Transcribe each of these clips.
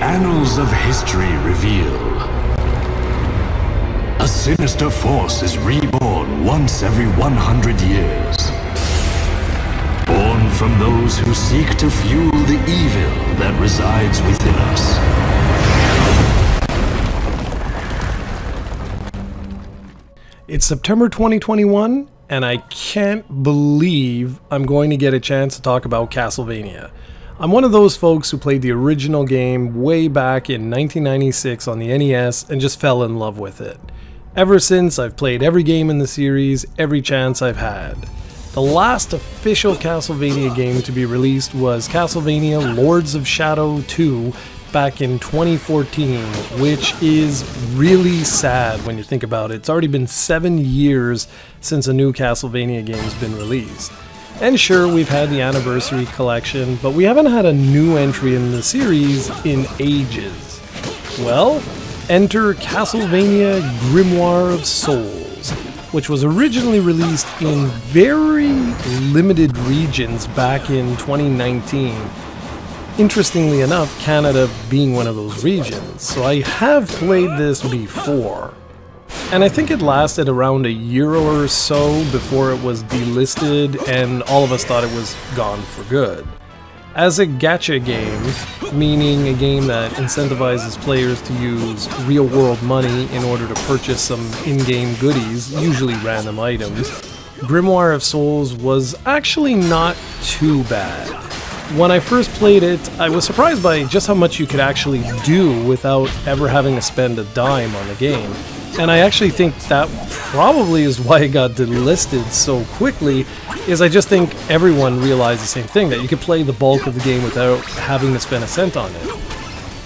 Annals of history reveal, a sinister force is reborn once every 100 years. Born from those who seek to fuel the evil that resides within us. It's September 2021, and I can't believe I'm going to get a chance to talk about Castlevania. I'm one of those folks who played the original game way back in 1996 on the NES and just fell in love with it. Ever since, I've played every game in the series, every chance I've had. The last official Castlevania game to be released was Castlevania Lords of Shadow 2 back in 2014, which is really sad when you think about it. It's already been seven years since a new Castlevania game's been released. And sure, we've had the Anniversary Collection, but we haven't had a new entry in the series in ages. Well, enter Castlevania Grimoire of Souls, which was originally released in very limited regions back in 2019 interestingly enough, Canada being one of those regions. So I have played this before. And I think it lasted around a year or so before it was delisted and all of us thought it was gone for good. As a gacha game, meaning a game that incentivizes players to use real world money in order to purchase some in-game goodies, usually random items, Grimoire of Souls was actually not too bad. When I first played it, I was surprised by just how much you could actually do without ever having to spend a dime on the game. And I actually think that probably is why it got delisted so quickly, is I just think everyone realized the same thing, that you could play the bulk of the game without having to spend a cent on it.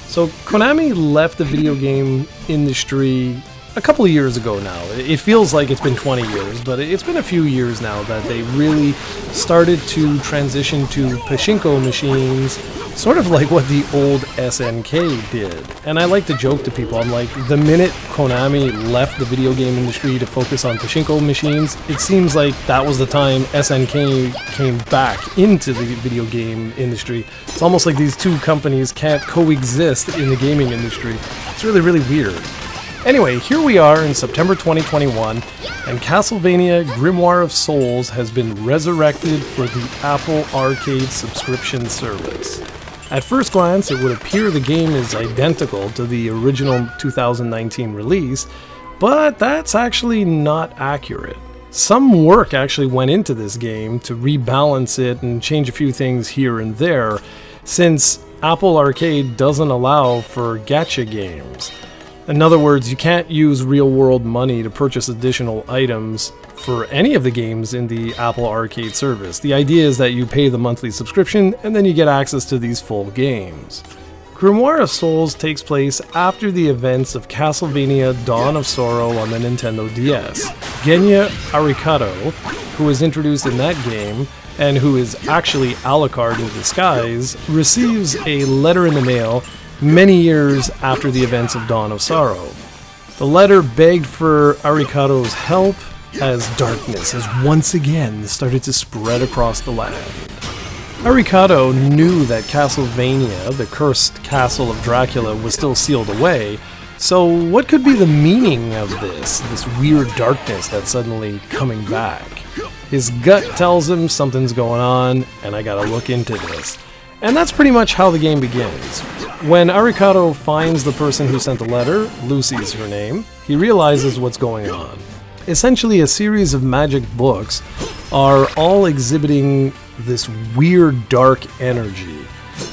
So Konami left the video game industry a couple of years ago now. It feels like it's been 20 years, but it's been a few years now that they really started to transition to pachinko machines, sort of like what the old SNK did. And I like to joke to people, I'm like, the minute Konami left the video game industry to focus on pachinko machines, it seems like that was the time SNK came back into the video game industry. It's almost like these two companies can't coexist in the gaming industry. It's really, really weird. Anyway, here we are in September 2021, and Castlevania Grimoire of Souls has been resurrected for the Apple Arcade subscription service. At first glance, it would appear the game is identical to the original 2019 release, but that's actually not accurate. Some work actually went into this game to rebalance it and change a few things here and there, since Apple Arcade doesn't allow for gacha games. In other words, you can't use real world money to purchase additional items for any of the games in the Apple Arcade service. The idea is that you pay the monthly subscription and then you get access to these full games. Grimoire of Souls takes place after the events of Castlevania Dawn of Sorrow on the Nintendo DS. Genya Arikado, who was introduced in that game, and who is actually Alucard in disguise, receives a letter in the mail many years after the events of Dawn of Sorrow. The letter begged for Arikado's help as darkness has once again started to spread across the land. Arikado knew that Castlevania, the cursed castle of Dracula, was still sealed away, so what could be the meaning of this, this weird darkness that's suddenly coming back? His gut tells him something's going on, and I gotta look into this. And that's pretty much how the game begins. When Arikado finds the person who sent the letter, Lucy's her name, he realizes what's going on. Essentially, a series of magic books are all exhibiting this weird dark energy.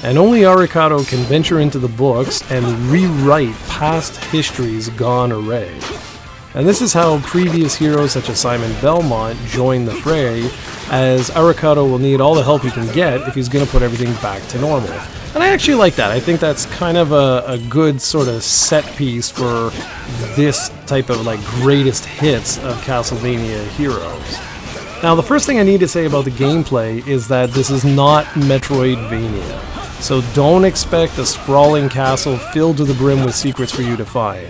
And only Arikado can venture into the books and rewrite past histories gone array. And this is how previous heroes such as Simon Belmont join the fray, as Arikado will need all the help he can get if he's going to put everything back to normal. And I actually like that. I think that's kind of a, a good sort of set piece for this type of like greatest hits of Castlevania heroes. Now, the first thing I need to say about the gameplay is that this is not Metroidvania. So don't expect a sprawling castle filled to the brim with secrets for you to find.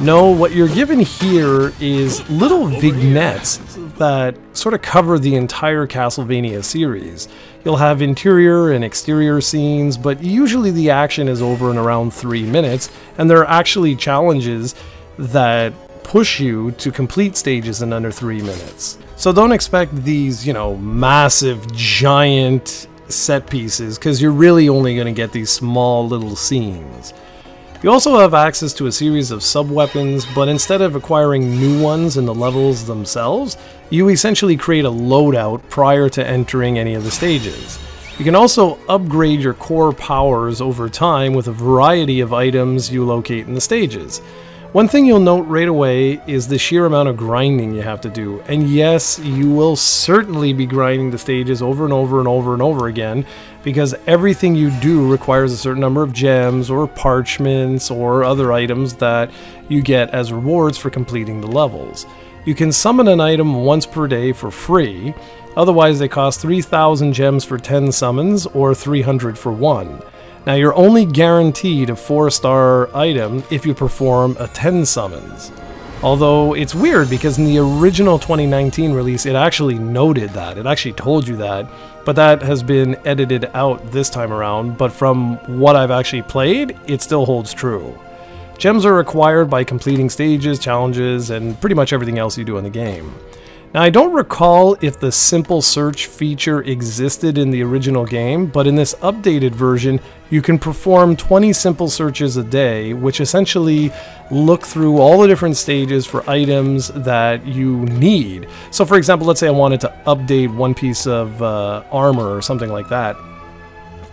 No, what you're given here is little vignettes that sort of cover the entire Castlevania series. You'll have interior and exterior scenes, but usually the action is over in around three minutes, and there are actually challenges that push you to complete stages in under three minutes. So don't expect these, you know, massive, giant set pieces, because you're really only going to get these small little scenes. You also have access to a series of sub-weapons, but instead of acquiring new ones in the levels themselves, you essentially create a loadout prior to entering any of the stages. You can also upgrade your core powers over time with a variety of items you locate in the stages. One thing you'll note right away is the sheer amount of grinding you have to do. And yes, you will certainly be grinding the stages over and over and over and over again because everything you do requires a certain number of gems or parchments or other items that you get as rewards for completing the levels. You can summon an item once per day for free, otherwise they cost 3000 gems for 10 summons or 300 for one. Now you're only guaranteed a 4 star item if you perform a 10 summons. Although it's weird because in the original 2019 release it actually noted that, it actually told you that, but that has been edited out this time around, but from what I've actually played, it still holds true. Gems are required by completing stages, challenges, and pretty much everything else you do in the game. Now, I don't recall if the simple search feature existed in the original game, but in this updated version, you can perform 20 simple searches a day, which essentially look through all the different stages for items that you need. So, for example, let's say I wanted to update one piece of uh, armor or something like that.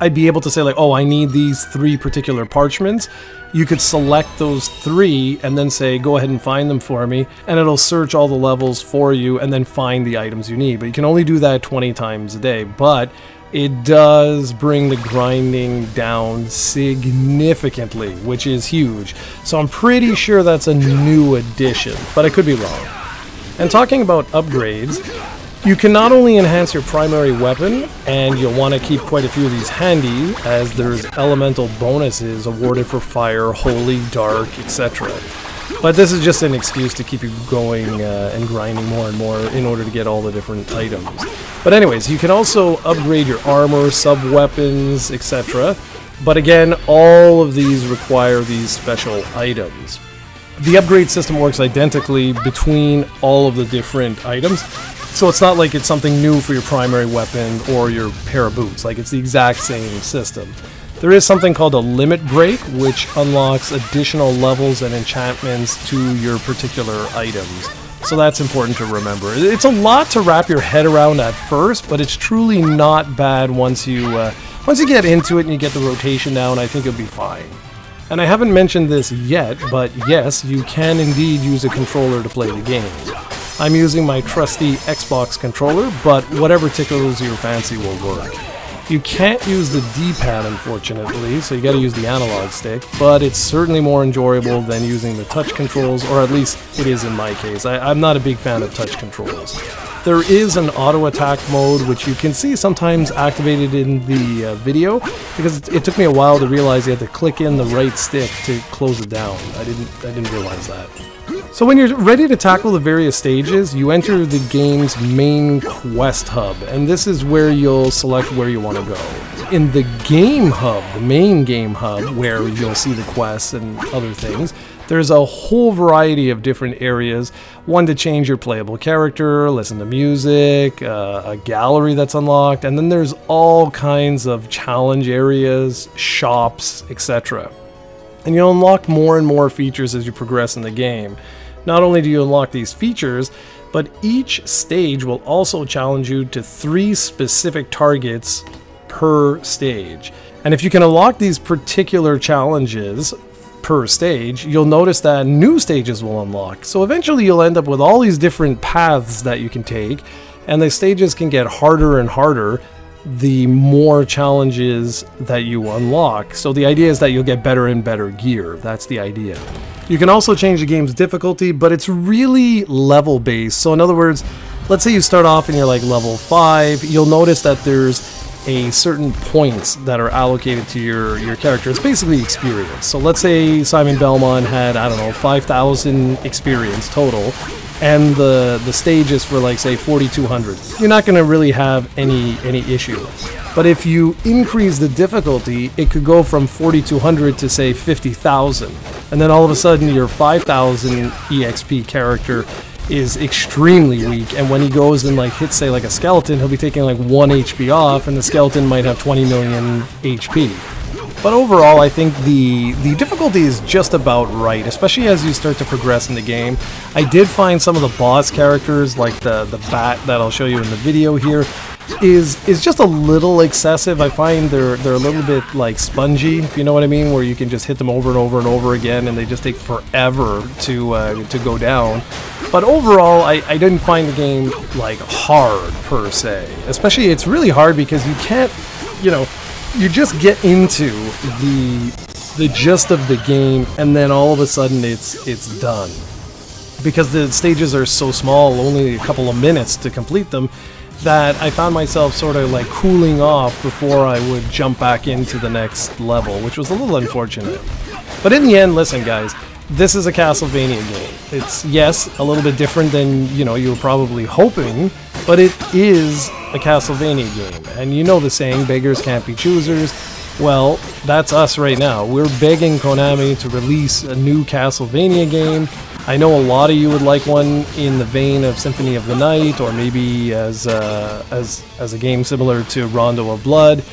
I'd be able to say like, oh, I need these three particular parchments. You could select those three and then say, go ahead and find them for me, and it'll search all the levels for you and then find the items you need. But you can only do that 20 times a day. But it does bring the grinding down significantly, which is huge. So I'm pretty sure that's a new addition, but I could be wrong. And talking about upgrades, you can not only enhance your primary weapon, and you'll want to keep quite a few of these handy, as there's elemental bonuses awarded for fire, holy, dark, etc. But this is just an excuse to keep you going uh, and grinding more and more in order to get all the different items. But anyways, you can also upgrade your armor, sub-weapons, etc. But again, all of these require these special items. The upgrade system works identically between all of the different items, so it's not like it's something new for your primary weapon or your pair of boots, like it's the exact same system. There is something called a limit break, which unlocks additional levels and enchantments to your particular items. So that's important to remember. It's a lot to wrap your head around at first, but it's truly not bad once you uh, once you get into it and you get the rotation down. I think it'll be fine. And I haven't mentioned this yet, but yes, you can indeed use a controller to play the game. I'm using my trusty Xbox controller, but whatever tickles your fancy will work. You can't use the D-pad unfortunately, so you gotta use the analog stick, but it's certainly more enjoyable than using the touch controls, or at least it is in my case. I, am not a big fan of touch controls. There is an auto attack mode, which you can see sometimes activated in the uh, video, because it, it took me a while to realize you had to click in the right stick to close it down. I didn't, I didn't realize that. So when you're ready to tackle the various stages, you enter the game's main quest hub, and this is where you'll select where you want to go. In the game hub, the main game hub, where you'll see the quests and other things, there's a whole variety of different areas. One to change your playable character, listen to music, uh, a gallery that's unlocked, and then there's all kinds of challenge areas, shops, etc. And you'll unlock more and more features as you progress in the game. Not only do you unlock these features, but each stage will also challenge you to three specific targets per stage. And if you can unlock these particular challenges per stage, you'll notice that new stages will unlock. So eventually you'll end up with all these different paths that you can take, and the stages can get harder and harder the more challenges that you unlock. So the idea is that you'll get better and better gear. That's the idea. You can also change the game's difficulty, but it's really level based. So in other words, let's say you start off and you're like level 5, you'll notice that there's a certain points that are allocated to your, your character. It's basically experience. So let's say Simon Belmont had, I don't know, 5,000 experience total. and the the stage is for like say 4200 you're not going to really have any any issue but if you increase the difficulty it could go from 4200 to say 50000 and then all of a sudden your 5000 exp character is extremely weak. And when he goes and like hits say like a skeleton he'll be taking like 1 hp off and the skeleton might have 20 million hp but overall, I think the the difficulty is just about right, especially as you start to progress in the game. I did find some of the boss characters, like the the bat that I'll show you in the video here, is is just a little excessive. I find they're they're a little bit like spongy, if you know what I mean, where you can just hit them over and over and over again, and they just take forever to uh, to go down. But overall, I, I didn't find the game like hard per se. Especially, it's really hard because you can't, you know you just get into the the gist of the game and then all of a sudden it's it's done because the stages are so small only a couple of minutes to complete them that I found myself sort of like cooling off before I would jump back into the next level which was a little unfortunate but in the end listen guys this is a Castlevania game. It's yes, a little bit different than you know you were probably hoping, but it is a Castlevania game. And you know the saying, beggars can't be choosers. Well, that's us right now. We're begging Konami to release a new Castlevania game. I know a lot of you would like one in the vein of Symphony of the Night, or maybe as uh, as as a game similar to Rondo of Blood.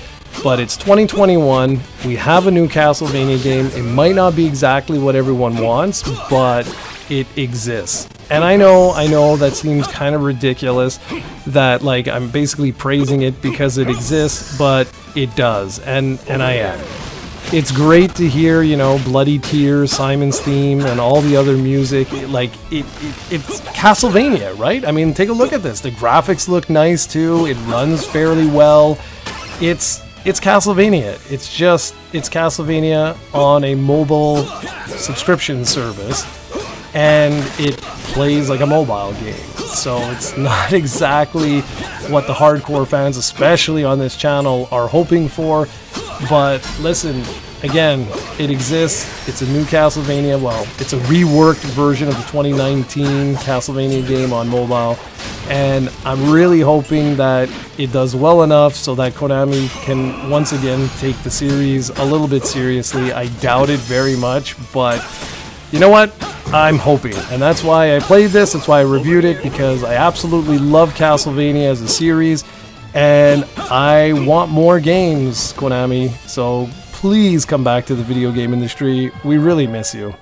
But it's 2021. We have a new Castlevania game. It might not be exactly what everyone wants, but it exists. And I know, I know that seems kind of ridiculous that like I'm basically praising it because it exists, but it does. And and I am. It's great to hear, you know, Bloody Tears, Simon's theme, and all the other music. Like, it, it, it's Castlevania, right? I mean, take a look at this. The graphics look nice too. It runs fairly well. It's it's Castlevania. It's just it's Castlevania on a mobile subscription service, and it plays like a mobile game. So it's not exactly what the hardcore fans, especially on this channel, are hoping for. But listen, again, it exists. It's a new Castlevania. Well, it's a reworked version of the 2019 Castlevania game on mobile. And I'm really hoping that it does well enough so that Konami can once again take the series a little bit seriously. I doubt it very much, but you know what? I'm hoping. And that's why I played this, that's why I reviewed it, because I absolutely love Castlevania as a series. And I want more games, Konami. So please come back to the video game industry. We really miss you.